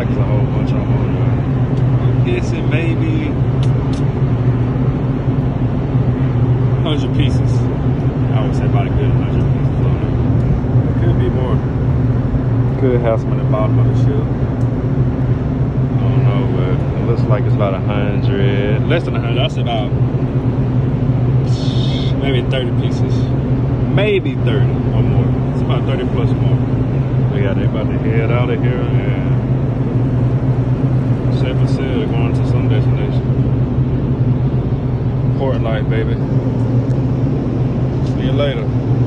A whole bunch of. I'm guessing uh, maybe 100 pieces. I would say about a good 100 pieces on. Could be more. Could have some in the bottom of the ship. I don't know, but it looks like it's about hundred, less than hundred. That's about maybe 30 pieces, maybe 30 or more. It's about 30 plus more. But yeah, they about to head out of here Port life, baby. See you later.